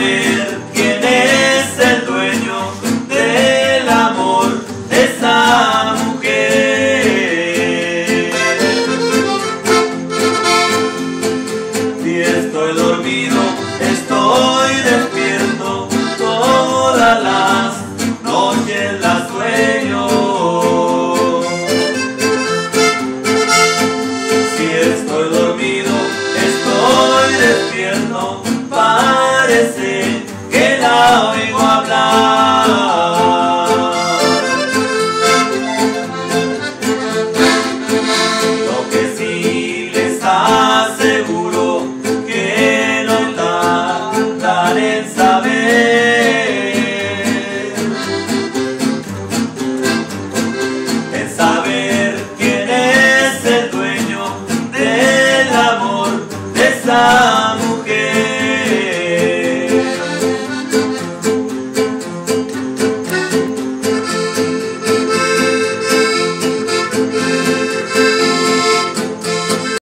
saber quién es el dueño del amor de esa mujer. Si estoy dormido, estoy despierto, todas las noches las sueño. Si estoy dormido, estoy despierto,